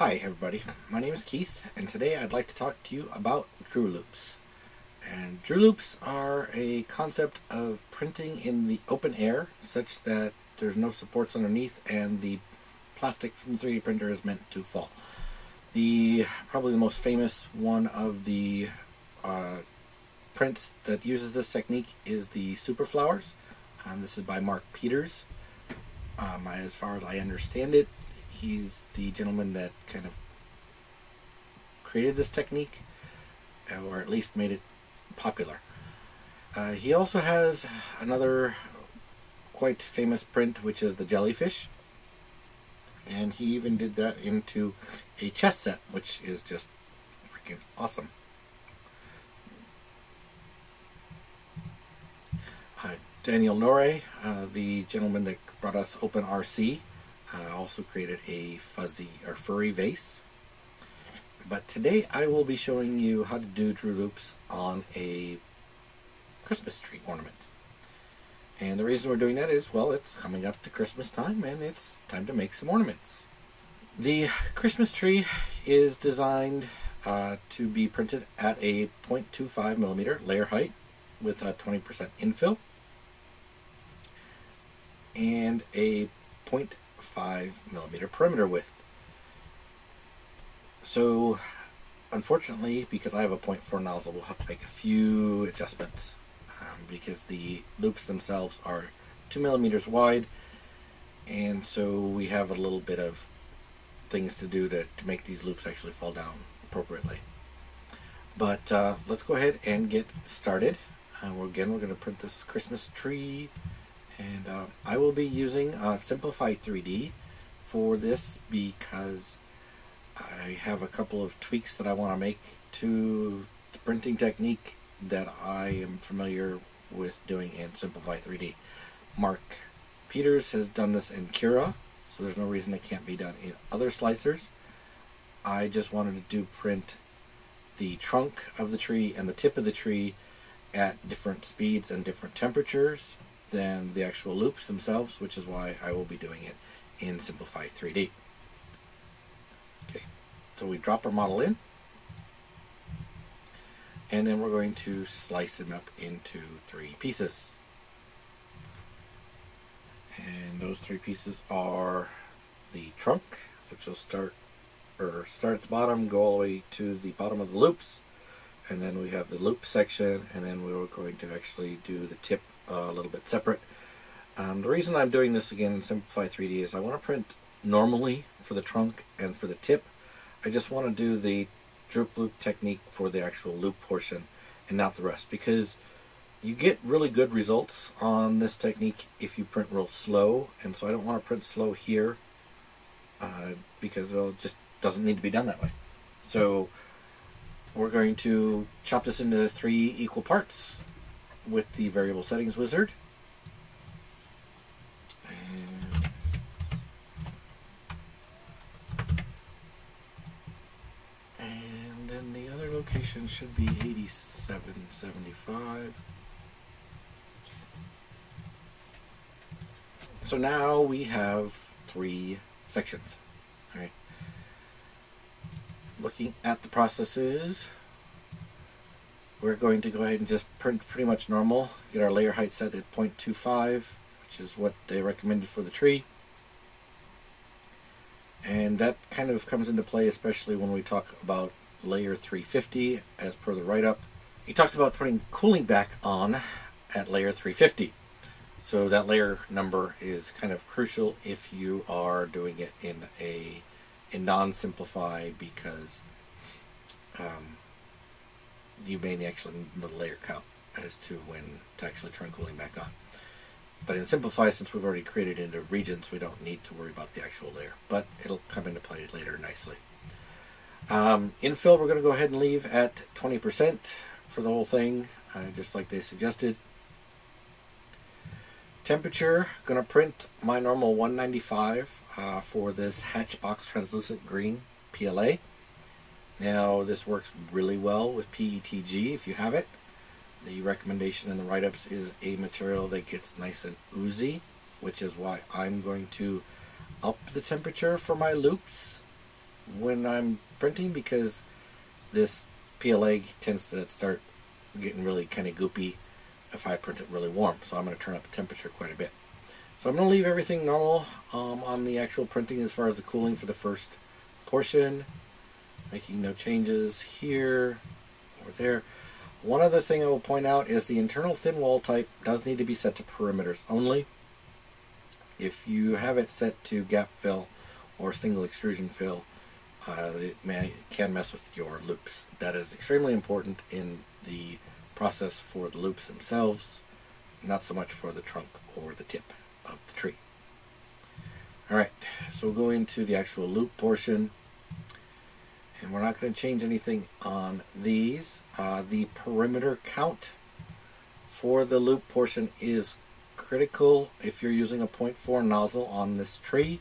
Hi everybody, my name is Keith and today I'd like to talk to you about DrooLoops. And DrooLoops are a concept of printing in the open air such that there's no supports underneath and the plastic from the 3D printer is meant to fall. The probably the most famous one of the uh, prints that uses this technique is the Super Flowers. Um, this is by Mark Peters. Um, as far as I understand it, he's the gentleman that kind of created this technique, or at least made it popular. Uh, he also has another quite famous print, which is the jellyfish. And he even did that into a chess set, which is just freaking awesome. Uh, Daniel Norée, uh, the gentleman that brought us OpenRC, uh, also created a fuzzy or furry vase. But today I will be showing you how to do DrooLoops on a Christmas tree ornament. And the reason we're doing that is, well, it's coming up to Christmas time and it's time to make some ornaments. The Christmas tree is designed uh, to be printed at a 0.25 millimeter layer height with a 20% infill and a 0.5 millimeter perimeter width. So, unfortunately, because I have a 0.4 nozzle, we'll have to make a few adjustments um, because the loops themselves are 2 millimeters wide, and so we have a little bit of things to do to, to make these loops actually fall down appropriately. But uh, let's go ahead and get started. Uh, again, we're going to print this Christmas tree and uh, I will be using uh, Simplify 3D for this because I have a couple of tweaks that I want to make to the printing technique that I am familiar with doing in Simplify 3D. Mark Peters has done this in Cura, so there's no reason it can't be done in other slicers. I just wanted to do print the trunk of the tree and the tip of the tree at different speeds and different temperatures than the actual loops themselves, which is why I will be doing it in Simplify 3D. Okay, so we drop our model in, and then we're going to slice them up into three pieces. And those three pieces are the trunk, which will start or start at the bottom, go all the way to the bottom of the loops, and then we have the loop section, and then we're going to actually do the tip a little bit separate. Um, the reason I'm doing this again in Simplify 3D is I want to print normally for the trunk and for the tip. I just want to do the droop loop technique for the actual loop portion and not the rest because you get really good results on this technique if you print real slow and so I don't want to print slow here uh, because it just doesn't need to be done that way. So we're going to chop this into three equal parts with the variable settings wizard. And, then the other location should be 8775. So now we have three sections. All right. Looking at the processes, we're going to go ahead and just print pretty much normal. Get our layer height set at 0.25, which is what they recommended for the tree. And that kind of comes into play especially when we talk about layer 350 as per the write-up. He talks about putting cooling back on at layer 350. So that layer number is kind of crucial if you are doing it in a in non-simplify because um, you may actually need the layer count as to when to actually turn cooling back on. But in Simplify, since we've already created into regions, we don't need to worry about the actual layer. But it'll come into play later nicely. Um, infill, we're going to go ahead and leave at 20% for the whole thing, uh, just like they suggested. Temperature, going to print my normal 195 uh, for this Hatchbox Translucent Green PLA. Now, this works really well with PETG if you have it. The recommendation in the write-ups is a material that gets nice and oozy, which is why I'm going to up the temperature for my loops when I'm printing because this PLA tends to start getting really kind of goopy if I print it really warm. So I'm going to turn up the temperature quite a bit. So I'm going to leave everything normal um, on the actual printing as far as the cooling for the first portion. Making no changes here or there. One other thing I will point out is the internal thin wall type does need to be set to perimeters only. If you have it set to gap fill or single extrusion fill, uh, it, may, can mess with your loops. That is extremely important in the process for the loops themselves, not so much for the trunk or the tip of the tree. Alright, so we'll go into the actual loop portion and we're not going to change anything on these. Uh, the perimeter count for the loop portion is critical if you're using a 0.4 nozzle on this tree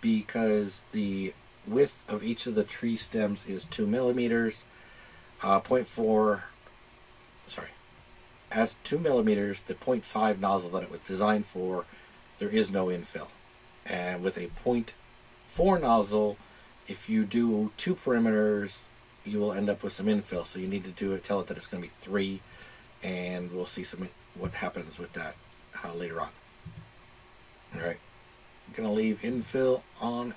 because the width of each of the tree stems is 2 millimeters. Uh, 0.4, sorry, as 2 millimeters, the 0.5 nozzle that it was designed for, there is no infill. And with a 0.4 nozzle, if you do two perimeters, you will end up with some infill. So you need to do it, tell it that it's going to be three, and we'll see some what happens with that uh, later on. All right, I'm going to leave infill on.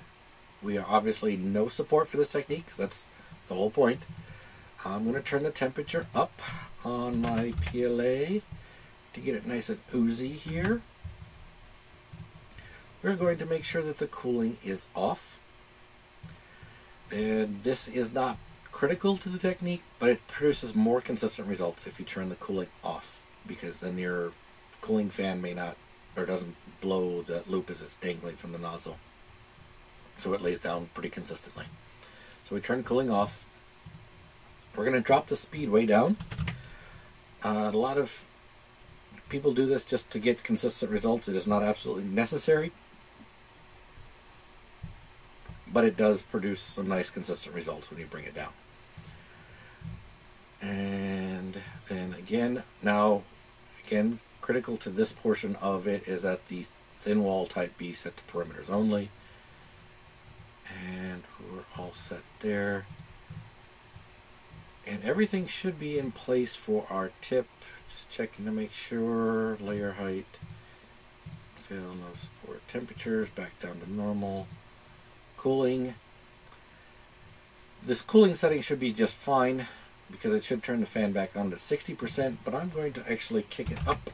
We are obviously no support for this technique that's the whole point. I'm going to turn the temperature up on my PLA to get it nice and oozy here. We're going to make sure that the cooling is off and this is not critical to the technique, but it produces more consistent results if you turn the cooling off, because then your cooling fan may not, or doesn't blow the loop as it's dangling from the nozzle. So it lays down pretty consistently. So we turn cooling off. We're going to drop the speed way down. Uh, a lot of people do this just to get consistent results. It is not absolutely necessary but it does produce some nice consistent results when you bring it down. And then again, now, again, critical to this portion of it is that the thin wall type be set to perimeters only. And we're all set there. And everything should be in place for our tip. Just checking to make sure. Layer height. Fill no support temperatures back down to normal cooling. This cooling setting should be just fine because it should turn the fan back on to 60%, but I'm going to actually kick it up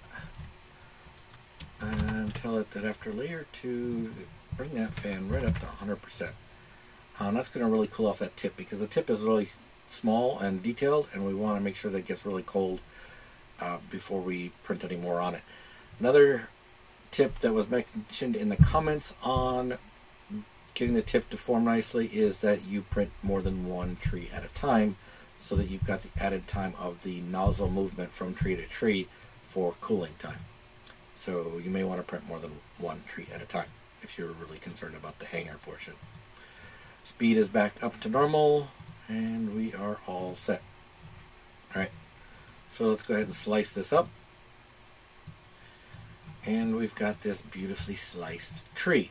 and tell it that after layer 2, bring that fan right up to 100%. Um, that's going to really cool off that tip because the tip is really small and detailed and we want to make sure that it gets really cold uh, before we print any more on it. Another tip that was mentioned in the comments on getting the tip to form nicely is that you print more than one tree at a time so that you've got the added time of the nozzle movement from tree to tree for cooling time. So you may want to print more than one tree at a time if you're really concerned about the hanger portion. Speed is back up to normal and we are all set. Alright, so let's go ahead and slice this up. And we've got this beautifully sliced tree.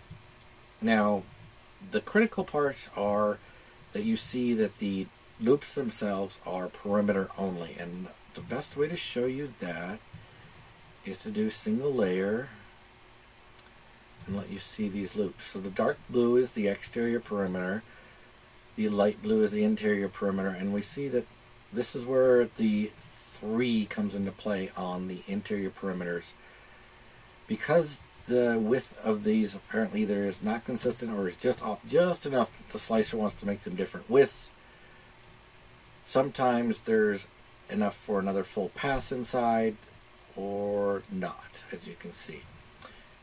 Now, the critical parts are that you see that the loops themselves are perimeter only and the best way to show you that is to do single layer and let you see these loops. So the dark blue is the exterior perimeter, the light blue is the interior perimeter, and we see that this is where the 3 comes into play on the interior perimeters. Because the width of these apparently either is not consistent or is just off just enough that the slicer wants to make them different widths. Sometimes there's enough for another full pass inside or not, as you can see.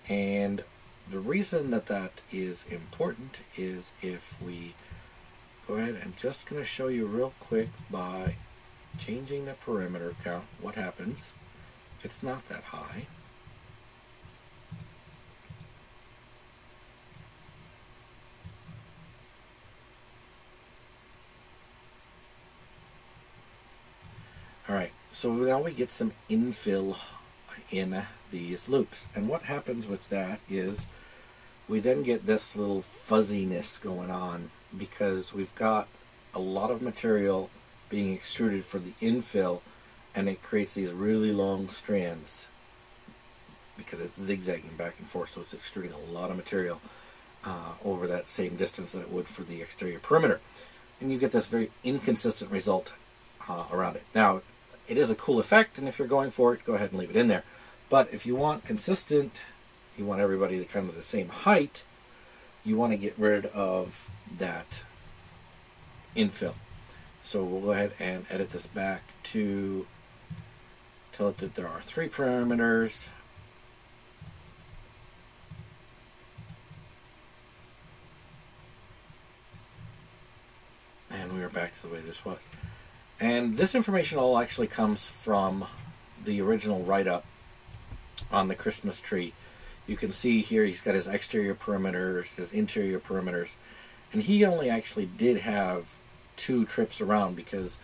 And the reason that that is important is if we go ahead, I'm just going to show you real quick by changing the perimeter count what happens it's not that high. Alright, so now we get some infill in these loops. And what happens with that is we then get this little fuzziness going on because we've got a lot of material being extruded for the infill and it creates these really long strands because it's zigzagging back and forth so it's extruding a lot of material uh, over that same distance that it would for the exterior perimeter and you get this very inconsistent result uh, around it now it is a cool effect and if you're going for it go ahead and leave it in there but if you want consistent you want everybody to kind of the same height you want to get rid of that infill so we'll go ahead and edit this back to tell it that there are three parameters. And we are back to the way this was. And this information all actually comes from the original write-up on the Christmas tree. You can see here he's got his exterior perimeters, his interior perimeters, and he only actually did have two trips around because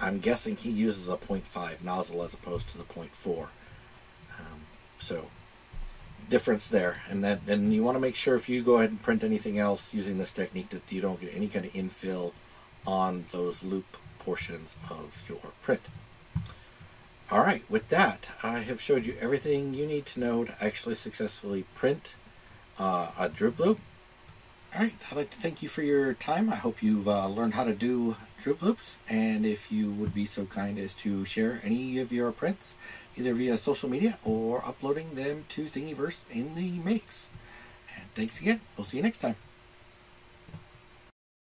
I'm guessing he uses a 0.5 nozzle as opposed to the 0.4. Um, so difference there, and that and you want to make sure if you go ahead and print anything else using this technique that you don't get any kind of infill on those loop portions of your print. All right, with that, I have showed you everything you need to know to actually successfully print uh, a loop all right, I'd like to thank you for your time. I hope you've uh, learned how to do droop loops, and if you would be so kind as to share any of your prints, either via social media or uploading them to Thingiverse in the makes. And thanks again. We'll see you next time.